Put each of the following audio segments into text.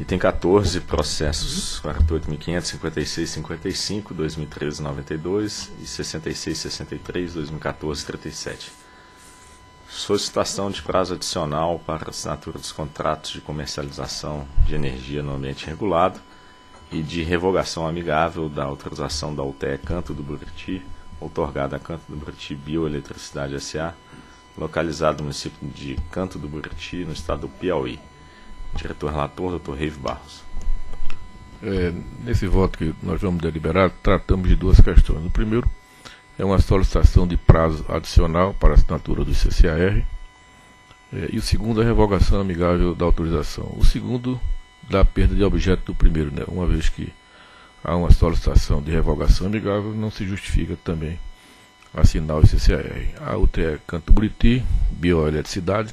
Item 14, processos 48.556, 2013, 92 e 66, 63, 2014, 37. Solicitação de prazo adicional para assinatura dos contratos de comercialização de energia no ambiente regulado e de revogação amigável da autorização da UTE Canto do Buriti, outorgada a Canto do Buriti Bioeletricidade S.A., localizado no município de Canto do Buriti, no estado do Piauí. Diretor relator, Dr. Reive Barros. É, nesse voto que nós vamos deliberar, tratamos de duas questões. O primeiro é uma solicitação de prazo adicional para a assinatura do CCAR, é, e o segundo é a revogação amigável da autorização. O segundo, da perda de objeto do primeiro, né? uma vez que há uma solicitação de revogação amigável, não se justifica também assinar o CCAR. A UTE é Canto Buriti, Bioeletricidade,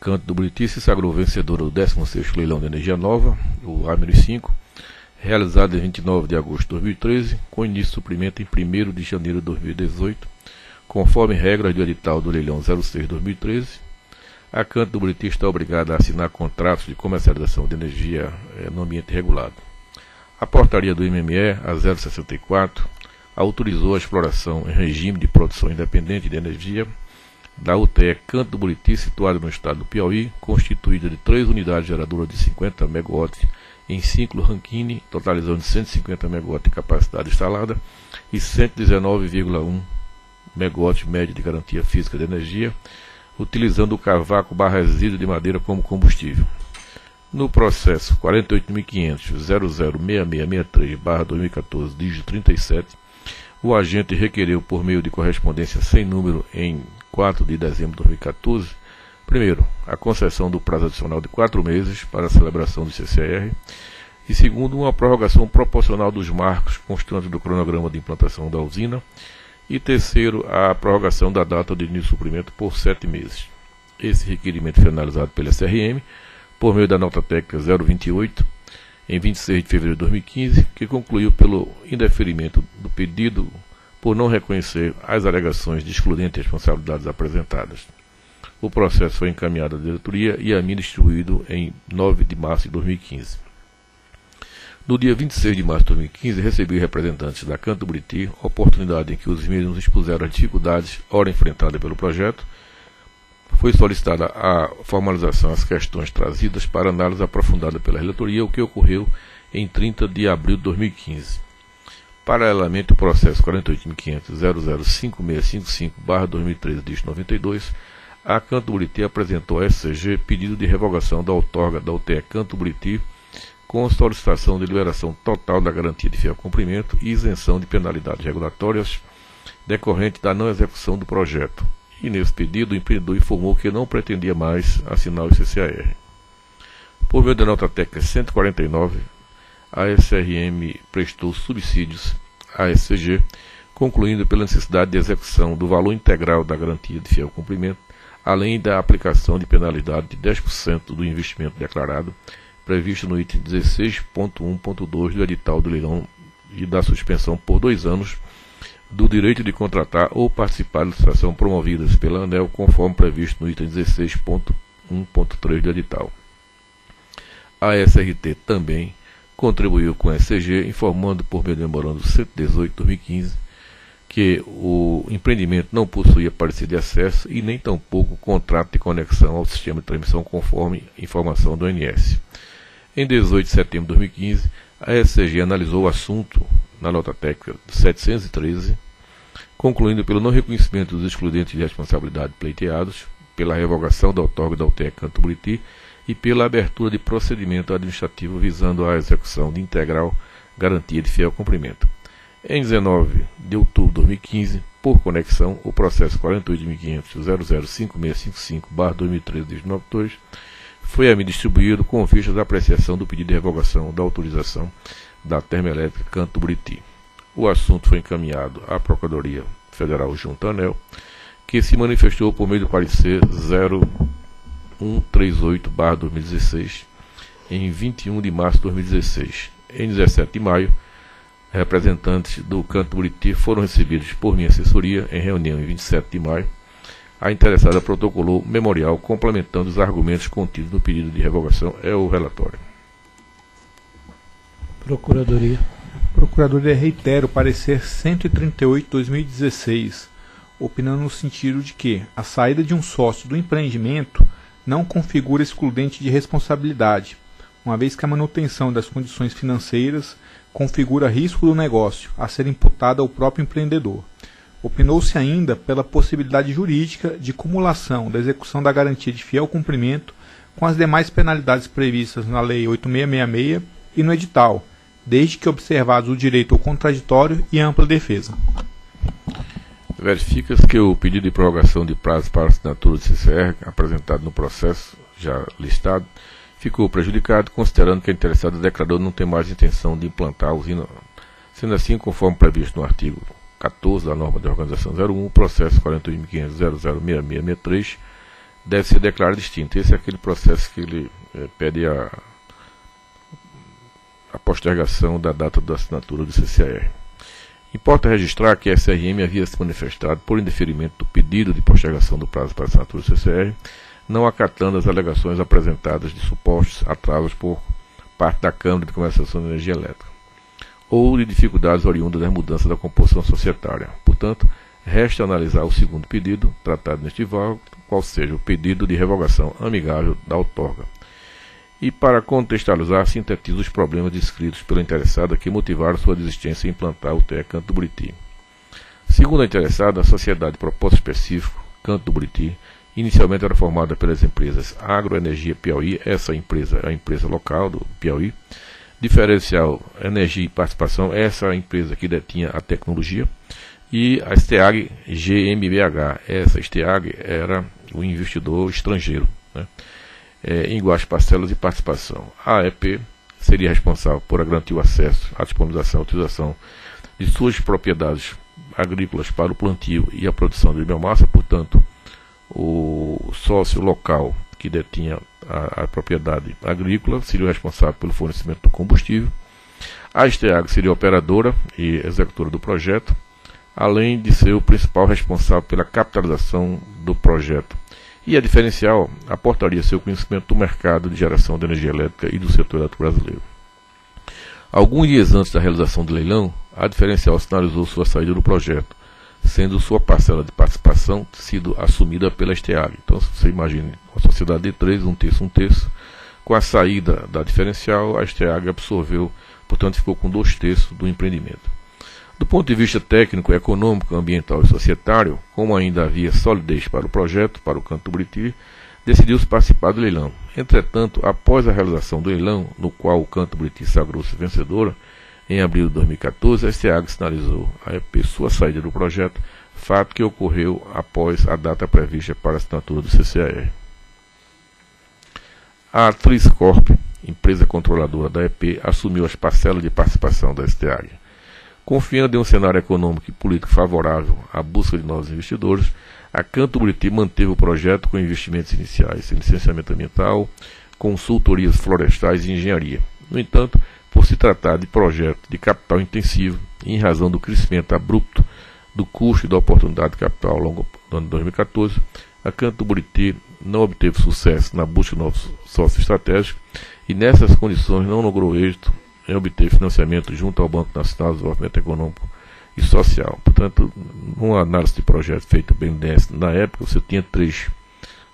Canto do Buriti se sagrou vencedora do 16º leilão de energia nova, o AMER5, realizado em 29 de agosto de 2013, com início de suprimento em 1 de janeiro de 2018, conforme regras do edital do leilão 06-2013. A Canto do Buriti está obrigada a assinar contratos de comercialização de energia eh, no ambiente regulado. A portaria do MME, a 064, autorizou a exploração em regime de produção independente de energia da UTE Canto do Buriti, situada no estado do Piauí, constituída de três unidades geradoras de 50 MW em ciclo Rankine, totalizando 150 MW de capacidade instalada e 119,1 MW média de garantia física de energia, utilizando o cavaco barra resíduo de madeira como combustível. No processo 48.500.006663-2014, dígito 37, o agente requereu, por meio de correspondência sem número em 4 de dezembro de 2014, primeiro, a concessão do prazo adicional de quatro meses para a celebração do CCR, e segundo, uma prorrogação proporcional dos marcos constantes do cronograma de implantação da usina, e terceiro, a prorrogação da data de início de suprimento por sete meses. Esse requerimento foi analisado pela SRM por meio da nota técnica 028, em 26 de fevereiro de 2015, que concluiu pelo indeferimento do pedido por não reconhecer as alegações de excludente responsabilidades apresentadas. O processo foi encaminhado à diretoria e a mim distribuído em 9 de março de 2015. No dia 26 de março de 2015, recebi representantes da Canto Buriti, oportunidade em que os mesmos expuseram as dificuldades ora enfrentadas pelo projeto. Foi solicitada a formalização das questões trazidas para análise aprofundada pela relatoria, o que ocorreu em 30 de abril de 2015. Paralelamente, o processo 48.500.005.655-2013, dígito 92, a Canto Buriti apresentou à SCG pedido de revogação da outorga da UTE Canto Buriti com solicitação de liberação total da garantia de fiel cumprimento e isenção de penalidades regulatórias decorrente da não execução do projeto. E nesse pedido, o empreendedor informou que não pretendia mais assinar o CCAR. Por meio da nota técnica 149, a SRM prestou subsídios à SCG, concluindo pela necessidade de execução do valor integral da garantia de fiel cumprimento, além da aplicação de penalidade de 10% do investimento declarado, previsto no item 16.1.2 do edital do leilão e da suspensão por dois anos do direito de contratar ou participar de licitação promovidas pela ANEL, conforme previsto no item 16.1.3 do edital. A SRT também contribuiu com a SCG, informando por meio do memorando 118-2015 que o empreendimento não possuía parecer de acesso e nem tampouco contrato de conexão ao sistema de transmissão conforme informação do ONS. Em 18 de setembro de 2015, a SCG analisou o assunto na nota técnica 713, concluindo pelo não reconhecimento dos excludentes de responsabilidade pleiteados, pela revogação da outorga da UTE Canto Buriti e pela abertura de procedimento administrativo visando a execução de integral garantia de fiel cumprimento. Em 19 de outubro de 2015, por conexão, o processo 48.500.005.655-2013-92 foi a mim distribuído com fichas de apreciação do pedido de revogação da autorização da termoelétrica Canto Buriti. O assunto foi encaminhado à Procuradoria Federal junto ANEL, que se manifestou por meio do parecer 0 138-2016, em 21 de março de 2016. Em 17 de maio, representantes do Canto Buriti foram recebidos por minha assessoria em reunião em 27 de maio. A interessada protocolou memorial complementando os argumentos contidos no pedido de revogação. É o relatório. Procuradoria. Procuradoria reitera o parecer 138/2016, opinando no sentido de que a saída de um sócio do empreendimento não configura excludente de responsabilidade, uma vez que a manutenção das condições financeiras configura risco do negócio a ser imputado ao próprio empreendedor. Opinou-se ainda pela possibilidade jurídica de cumulação da execução da garantia de fiel cumprimento com as demais penalidades previstas na Lei 8666 e no edital, desde que observados o direito ao contraditório e ampla defesa. Verifica-se que o pedido de prorrogação de prazo para assinatura do CCR, apresentado no processo já listado, ficou prejudicado, considerando que a interessada declarou não ter mais intenção de implantar a usina. Sendo assim, conforme previsto no artigo 14 da norma de organização 01, o processo 41.500.006663 deve ser declarado extinto. Esse é aquele processo que ele é, pede a, a postergação da data da assinatura do CCR. Importa registrar que a SRM havia se manifestado por indeferimento do pedido de postergação do prazo para assinatura do CCR, não acatando as alegações apresentadas de supostos atrasos por parte da Câmara de Comercialização de Energia Elétrica, ou de dificuldades oriundas das mudanças da composição societária. Portanto, resta analisar o segundo pedido, tratado neste voto, qual seja o pedido de revogação amigável da outorga. E para contextualizar, sintetizo os problemas descritos pela interessada que motivaram sua desistência em implantar o TE Canto do Buriti. Segundo a interessada, a sociedade de propósito específico, Canto do Buriti, inicialmente era formada pelas empresas Agroenergia Piauí, essa empresa é a empresa local do Piauí, Diferencial Energia e Participação, essa é a empresa que detinha a tecnologia, e a STEAG GmbH, essa STEAG era o investidor estrangeiro, né? É, em iguais parcelas de participação. A AEP seria responsável por garantir o acesso, a disponibilização e utilização de suas propriedades agrícolas para o plantio e a produção de biomassa, portanto, o sócio local que detinha a, a propriedade agrícola seria o responsável pelo fornecimento do combustível. A Esteag seria operadora e executora do projeto, além de ser o principal responsável pela capitalização do projeto e a diferencial aportaria seu conhecimento do mercado de geração de energia elétrica e do setor elétrico brasileiro. Alguns dias antes da realização do leilão, a diferencial sinalizou sua saída do projeto, sendo sua parcela de participação sido assumida pela Esteag. Então, você imagine uma sociedade de três, um terço, um terço. Com a saída da diferencial, a Esteag absorveu, portanto, ficou com dois terços do empreendimento. Do ponto de vista técnico, econômico, ambiental e societário, como ainda havia solidez para o projeto, para o Canto Buriti, decidiu-se participar do leilão. Entretanto, após a realização do leilão, no qual o Canto Buriti sagrou-se vencedora, em abril de 2014, a STEAG sinalizou a EP sua saída do projeto, fato que ocorreu após a data prevista para a assinatura do CCAR. A Atriz Corp, empresa controladora da EP, assumiu as parcelas de participação da STEAG. Confiando em um cenário econômico e político favorável à busca de novos investidores, a Canto Buriti manteve o projeto com investimentos iniciais em licenciamento ambiental, consultorias florestais e engenharia. No entanto, por se tratar de projeto de capital intensivo, em razão do crescimento abrupto do custo e da oportunidade de capital ao longo do ano de 2014, a Canto Buriti não obteve sucesso na busca de novos sócios estratégicos e nessas condições não logrou êxito em obter financiamento junto ao Banco Nacional de Desenvolvimento Econômico e Social. Portanto, numa análise de projeto feita bem BNDES, na época você tinha três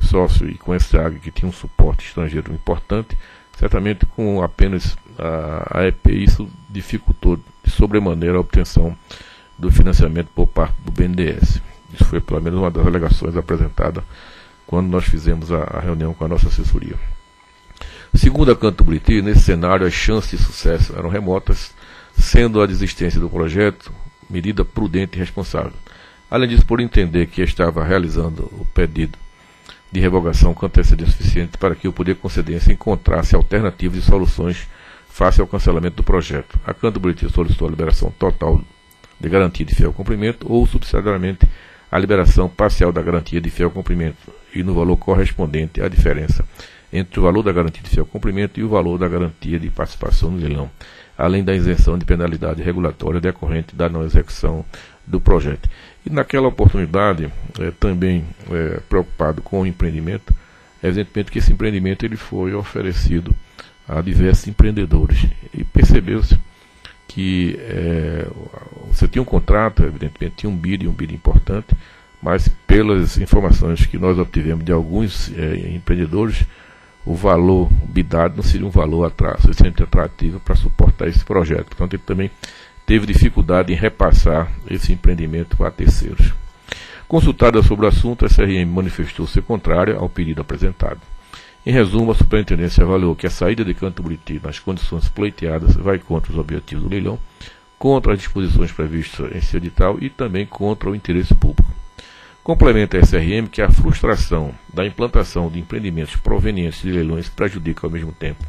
sócios e com esse AG que tinha um suporte estrangeiro importante, certamente com apenas a, a EP isso dificultou de sobremaneira a obtenção do financiamento por parte do BNDES. Isso foi pelo menos uma das alegações apresentadas quando nós fizemos a, a reunião com a nossa assessoria. Segundo a Canto Buriti, nesse cenário as chances de sucesso eram remotas, sendo a desistência do projeto medida prudente e responsável. Além disso, por entender que estava realizando o pedido de revogação com antecedência suficiente para que o Poder Concedência encontrasse alternativas e soluções face ao cancelamento do projeto. A Canto Buriti solicitou a liberação total de garantia de fiel cumprimento ou, subsidiariamente, a liberação parcial da garantia de fiel cumprimento e no valor correspondente à diferença entre o valor da garantia de fiel cumprimento e o valor da garantia de participação no leilão, além da isenção de penalidade regulatória decorrente da não execução do projeto. E naquela oportunidade, é, também é, preocupado com o empreendimento, evidentemente que esse empreendimento ele foi oferecido a diversos empreendedores. E percebeu-se que é, você tinha um contrato, evidentemente tinha um bid, um bid importante, mas pelas informações que nós obtivemos de alguns é, empreendedores, o valor bidado não seria um valor suficientemente atrativo para suportar esse projeto. Portanto, ele também teve dificuldade em repassar esse empreendimento para terceiros. Consultada sobre o assunto, a SRM manifestou ser contrária ao pedido apresentado. Em resumo, a superintendência avaliou que a saída de Canto Buriti nas condições pleiteadas vai contra os objetivos do leilão, contra as disposições previstas em seu edital e também contra o interesse público. Complementa a SRM que a frustração da implantação de empreendimentos provenientes de leilões prejudica ao mesmo tempo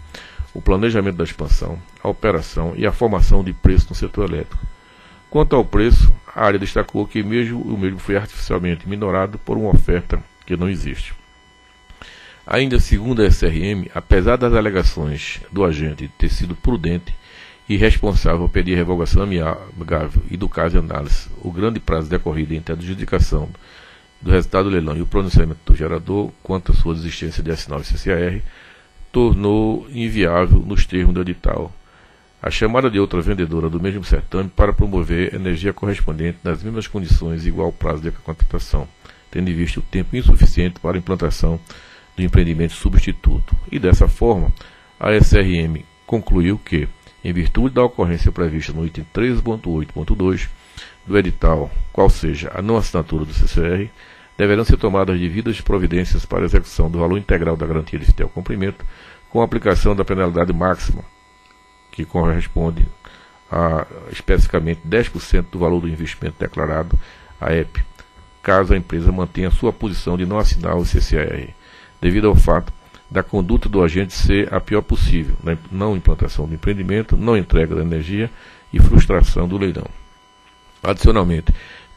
o planejamento da expansão, a operação e a formação de preço no setor elétrico. Quanto ao preço, a área destacou que mesmo o mesmo foi artificialmente minorado por uma oferta que não existe. Ainda segundo a SRM, apesar das alegações do agente ter sido prudente e responsável pedir revogação amigável e do caso de análise, o grande prazo decorrido entre a adjudicação do resultado do leilão e o pronunciamento do gerador quanto à sua desistência de assinar o CCAR tornou inviável nos termos do edital a chamada de outra vendedora do mesmo certame para promover energia correspondente nas mesmas condições e igual prazo de contratação, tendo em vista o tempo insuficiente para a implantação do empreendimento substituto. E dessa forma, a SRM concluiu que, em virtude da ocorrência prevista no item 13.8.2 do edital, qual seja a não assinatura do CCR, deverão ser tomadas devidas providências para a execução do valor integral da garantia de fiel cumprimento, com aplicação da penalidade máxima, que corresponde a especificamente 10% do valor do investimento declarado à EP, caso a empresa mantenha sua posição de não assinar o CCR devido ao fato da conduta do agente ser a pior possível, na não implantação do empreendimento, não entrega da energia e frustração do leilão. Adicionalmente,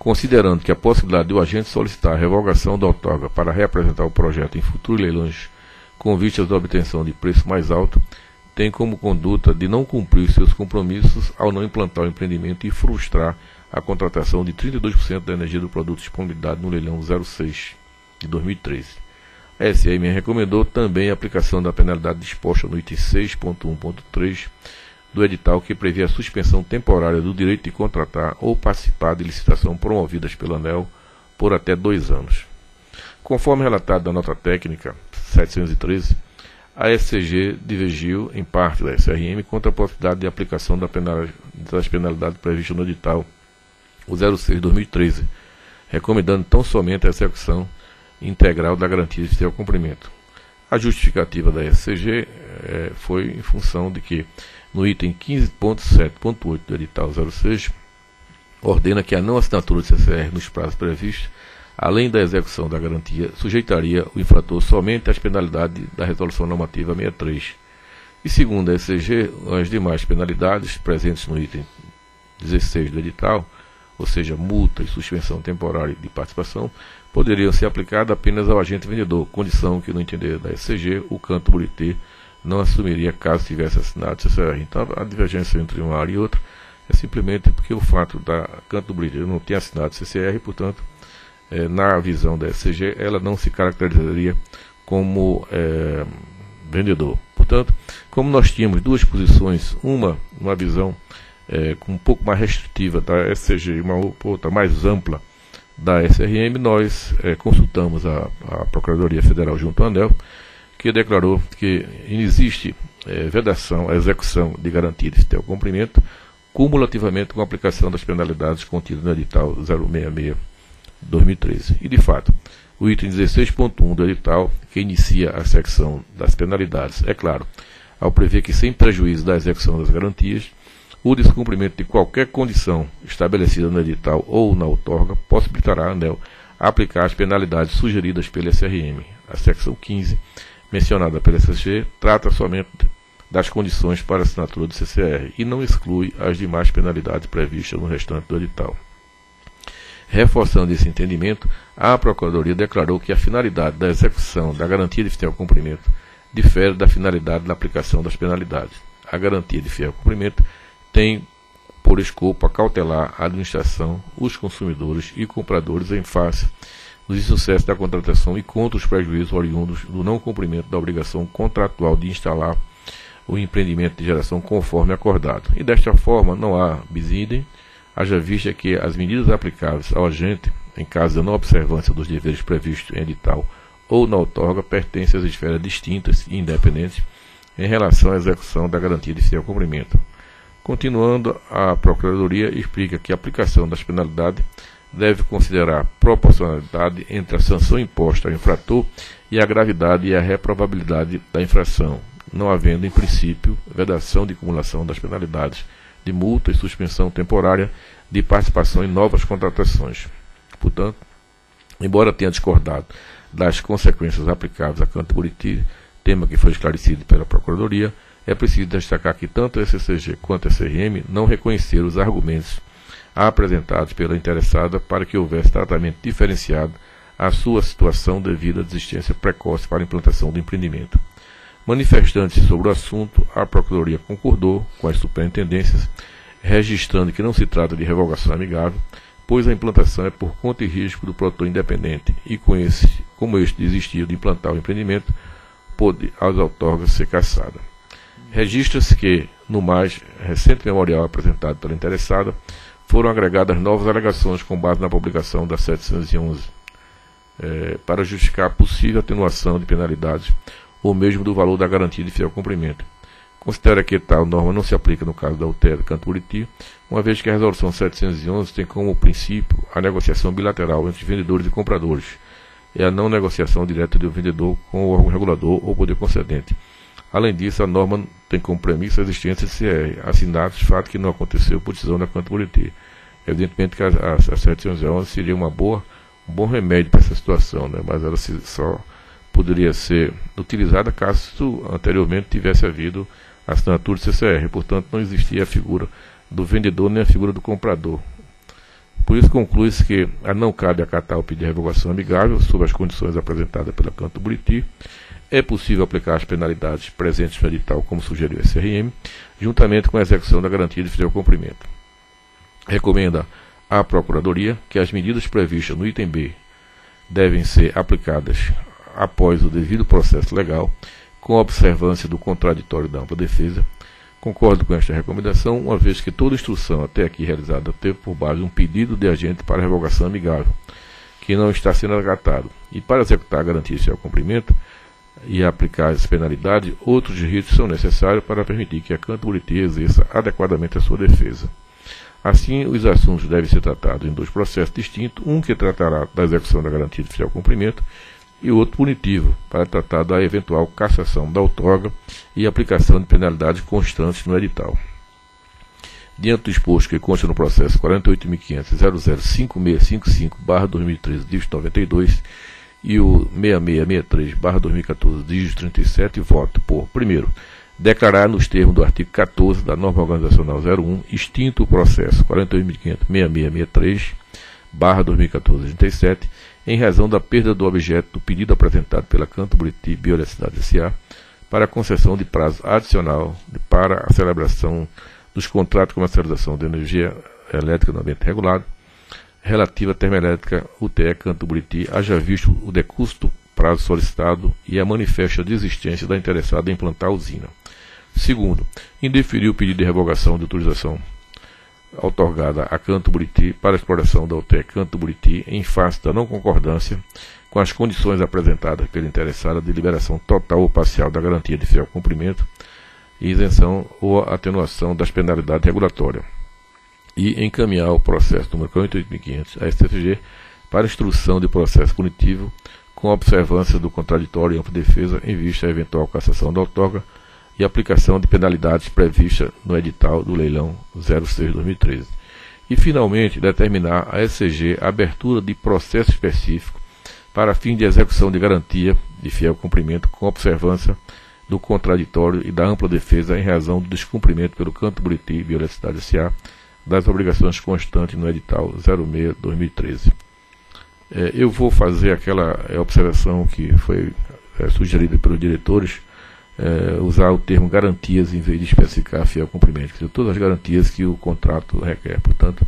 considerando que a possibilidade do agente solicitar a revogação da outorga para reapresentar o projeto em futuros leilões com vistas à obtenção de preço mais alto, tem como conduta de não cumprir seus compromissos ao não implantar o empreendimento e frustrar a contratação de 32% da energia do produto disponibilidade no leilão 06 de 2013. A SM recomendou também a aplicação da penalidade disposta no item 6.1.3 do edital que prevê a suspensão temporária do direito de contratar ou participar de licitação promovidas pela ANEL por até dois anos. Conforme relatado na nota técnica 713, a SCG divergiu em parte da SRM contra a possibilidade de aplicação das penalidades previstas no edital o 06-2013, recomendando tão somente a execução integral da garantia de seu cumprimento. A justificativa da SCG é, foi em função de que, no item 15.7.8 do edital 06, ordena que a não assinatura do CCR nos prazos previstos, além da execução da garantia, sujeitaria o infrator somente às penalidades da Resolução Normativa 63. E segundo a SCG, as demais penalidades presentes no item 16 do edital, ou seja, multa e suspensão temporária de participação, poderiam ser aplicadas apenas ao agente vendedor, condição que, no entender da SCG, o canto Buriti não assumiria caso tivesse assinado CCR. Então, a divergência entre uma área e outra é simplesmente porque o fato da canto Buriti não ter assinado CCR, portanto, é, na visão da SCG, ela não se caracterizaria como é, vendedor. Portanto, como nós tínhamos duas posições, uma, uma visão é, um pouco mais restritiva da SCG e uma outra mais ampla da SRM, nós é, consultamos a, a, Procuradoria Federal junto ao ANEL, que declarou que existe é, vedação à execução de garantia de fiel cumprimento, cumulativamente com a aplicação das penalidades contidas no edital 066-2013. E, de fato, o item 16.1 do edital, que inicia a secção das penalidades, é claro, ao prever que, sem prejuízo da execução das garantias, o descumprimento de qualquer condição estabelecida no edital ou na outorga possibilitará a ANEL aplicar as penalidades sugeridas pela SRM. A secção 15, mencionada pela SSG, trata somente das condições para assinatura do CCR e não exclui as demais penalidades previstas no restante do edital. Reforçando esse entendimento, a Procuradoria declarou que a finalidade da execução da garantia de fiel cumprimento difere da finalidade da aplicação das penalidades. A garantia de fiel cumprimento tem por escopo a cautelar a administração, os consumidores e compradores em face dos insucessos da contratação e contra os prejuízos oriundos do não cumprimento da obrigação contratual de instalar o empreendimento de geração conforme acordado. E desta forma não há bis idem, haja vista que as medidas aplicáveis ao agente em caso de não observância dos deveres previstos em edital ou na outorga pertencem às esferas distintas e independentes em relação à execução da garantia de fiel cumprimento. Continuando, a Procuradoria explica que a aplicação das penalidades deve considerar proporcionalidade entre a sanção imposta ao infrator e a gravidade e a reprovabilidade da infração, não havendo, em princípio, vedação de acumulação das penalidades de multa e suspensão temporária de participação em novas contratações. Portanto, embora tenha discordado das consequências aplicáveis a Canto Buriti, tema que foi esclarecido pela Procuradoria, é preciso destacar que tanto a SCG quanto a SRM não reconheceram os argumentos apresentados pela interessada para que houvesse tratamento diferenciado à sua situação devido à desistência precoce para a implantação do empreendimento. Manifestando-se sobre o assunto, a Procuradoria concordou com as superintendências, registrando que não se trata de revogação amigável, pois a implantação é por conta e risco do produtor independente e com esse, como este desistiu de implantar o empreendimento, pode as outorgas ser caçada. Registra-se que, no mais recente memorial apresentado pela interessada, foram agregadas novas alegações com base na publicação da 711, é, para justificar a possível atenuação de penalidades ou mesmo do valor da garantia de fiel cumprimento. Considera que tal norma não se aplica no caso da UTE Canto Buriti, uma vez que a Resolução 711 tem como princípio a negociação bilateral entre vendedores e compradores, e a não negociação direta do vendedor com o órgão regulador ou poder concedente. Além disso, a norma tem como premissa a existência de CR, assinados, fato que não aconteceu por decisão da Canto Buriti. Evidentemente que a, a, a 711 seria uma boa, um bom remédio para essa situação, né? mas ela se, só poderia ser utilizada caso anteriormente tivesse havido assinatura de CCR. Portanto, não existia a figura do vendedor nem a figura do comprador. Por isso conclui-se que não cabe acatar o pedido de revogação amigável sob as condições apresentadas pela Canto Buriti. É possível aplicar as penalidades presentes no edital, como sugeriu o SRM, juntamente com a execução da garantia de fiel cumprimento. Recomenda à Procuradoria que as medidas previstas no item B devem ser aplicadas após o devido processo legal, com observância do contraditório da ampla defesa, Concordo com esta recomendação, uma vez que toda instrução até aqui realizada teve por base um pedido de agente para revogação amigável, que não está sendo acatado. E para executar a garantia de cumprimento e aplicar as penalidades, outros ritos são necessários para permitir que a Canto Buriti exerça adequadamente a sua defesa. Assim, os assuntos devem ser tratados em dois processos distintos, um que tratará da execução da garantia de fiel cumprimento e outro punitivo, para tratar da eventual cassação da outorga e aplicação de penalidades constantes no edital. Diante do exposto que consta no processo 48.500.005655-2013, dígito 92, e o 6663-2014, dígito 37, voto por, primeiro, declarar nos termos do artigo 14 da norma organizacional 01, extinto o processo 48.500.6663-2014, em razão da perda do objeto do pedido apresentado pela Canto Buriti Bioeletricidade S.A. para a concessão de prazo adicional para a celebração dos contratos de comercialização de energia elétrica no ambiente regulado, relativa à termoelétrica UTE Canto Buriti, haja visto o decurso prazo solicitado e a manifesta desistência da interessada em implantar a usina. Segundo, indeferir o pedido de revogação de autorização outorgada a Canto Buriti para a exploração da UTE Canto Buriti em face da não concordância com as condições apresentadas pela interessada de liberação total ou parcial da garantia de fiel cumprimento e isenção ou atenuação das penalidades regulatórias e encaminhar o processo número 48500 à STFG para instrução de processo punitivo com observância do contraditório e ampla defesa em vista à eventual cassação da outorga e aplicação de penalidades prevista no edital do leilão 06-2013. E, finalmente, determinar a SCG a abertura de processo específico para fim de execução de garantia de fiel cumprimento com observância do contraditório e da ampla defesa em razão do descumprimento pelo Canto Buriti e Bioeletricidade S.A. das obrigações constantes no edital 06-2013. É, eu vou fazer aquela é, observação que foi é, sugerida pelos diretores, é, usar o termo garantias em vez de especificar fiel cumprimento, dizer, todas as garantias que o contrato requer. Portanto,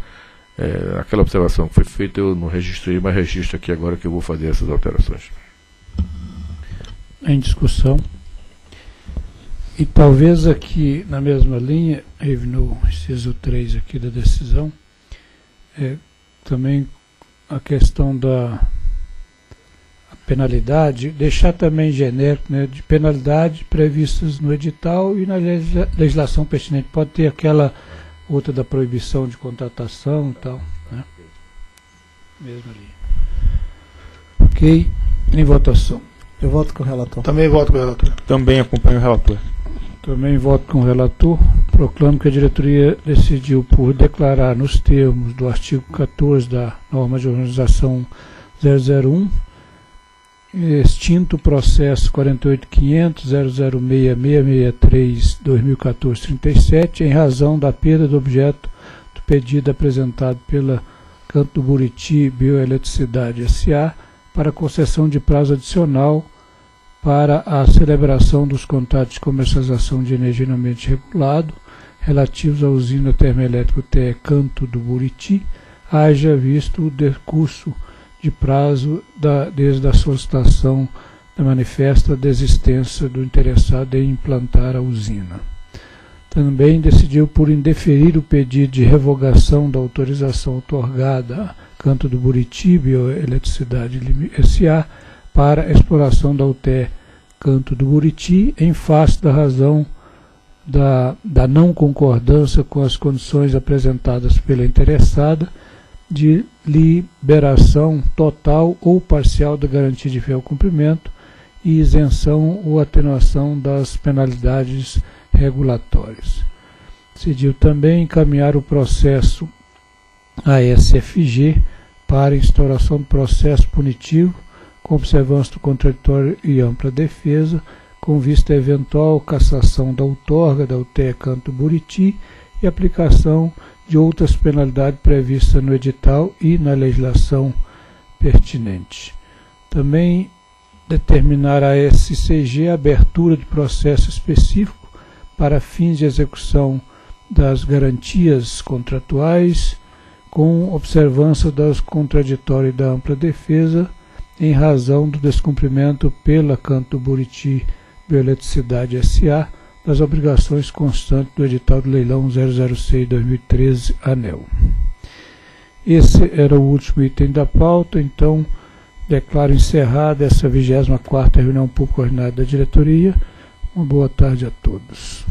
é, aquela observação que foi feita eu não registrei, mas registro aqui agora que eu vou fazer essas alterações. Em discussão. E talvez aqui, na mesma linha, no inciso 3 aqui da decisão, é, também a questão da penalidade, deixar também genérico, né, de penalidade previstas no edital e na legislação pertinente. Pode ter aquela outra da proibição de contratação e tal. Né? Mesmo ali. Ok. Em votação. Eu voto com o relator. Também voto com o relator. Também acompanho o relator. Também voto com o relator. Proclamo que a diretoria decidiu por declarar nos termos do artigo 14 da norma de organização 001 extinto o processo 48500-006-663-2014-37 em razão da perda do objeto do pedido apresentado pela Canto do Buriti Bioeletricidade S.A. para concessão de prazo adicional para a celebração dos contratos de comercialização de energia no ambiente regulado relativos à usina termoelétrica TE Canto do Buriti, haja visto o decurso de prazo da, desde a solicitação da manifesta desistência do interessado em implantar a usina. Também decidiu por indeferir o pedido de revogação da autorização otorgada a Canto do Buriti Bioeletricidade S.A. para exploração da UTE Canto do Buriti em face da razão da, da não concordância com as condições apresentadas pela interessada de liberação total ou parcial da garantia de fiel cumprimento e isenção ou atenuação das penalidades regulatórias. Decidiu também encaminhar o processo à SFG para instauração do processo punitivo com observância do contraditório e ampla defesa, com vista à eventual cassação da outorga da UTE Canto Buriti e aplicação de outras penalidades previstas no edital e na legislação pertinente. Também determinar a SCG a abertura de processo específico para fins de execução das garantias contratuais, com observância das contraditórias da ampla defesa, em razão do descumprimento pela Canto Buriti Bioeletricidade S.A das obrigações constantes do edital do leilão 006-2013 ANEL. Esse era o último item da pauta, então declaro encerrada essa 24ª reunião pública ordinária da diretoria. Uma boa tarde a todos.